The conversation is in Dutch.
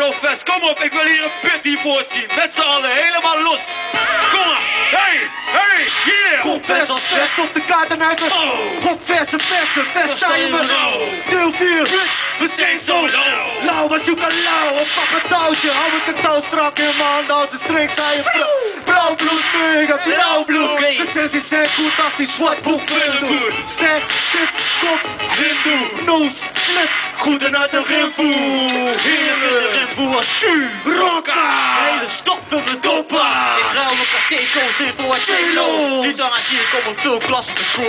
Kom op, ik wil hier een put hiervoor zien. Met z'n allen, helemaal los. Kom maar. Hey, hey, yeah. Kom vers als vers op de kaart en uit de Oh. Rock verse, verse, festijmen Oh. Deel 4 We zijn zo low. Lauw, wat je kan lauw, een pak een touwtje Hou ik een touw strak in mijn handen als een string Zij je blauw, blauw bloed, nigga, blauw bloed. De sensie zijn goed als die zwart boek Willen doen. Sterk, stip, kop, Hindoe. noos, flip Goed en uit de in chu. Rocka Hele stop van mijn doppa. Ik ruil mijn kateko's in voor wat. J-Lo's. Ziet dan als hier komen veel klassen te koor.